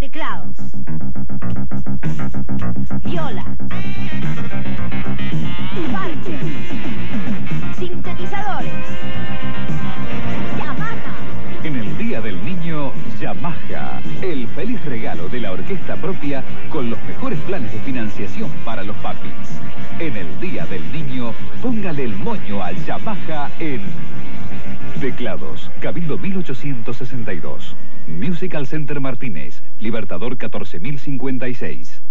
Teclados. Viola. Parches. Sintetizadores. Yamaha. En el Día del Niño, Yamaha. El feliz regalo de la orquesta propia con los mejores planes de financiación para los papis. En el Día del Niño, póngale el moño al Yamaha en... Teclados, Cabildo 1862. Musical Center Martínez, Libertador 14056.